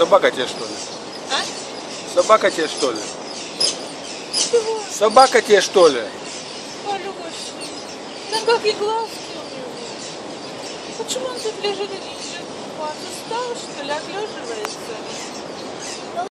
Собака тебе что ли? А? Собака тебе что ли? Чего? Собака тебе что ли? Алёша, на как и глазки у него. Почему он тут лежит и не идет купаться? Устал что ли, отлеживает?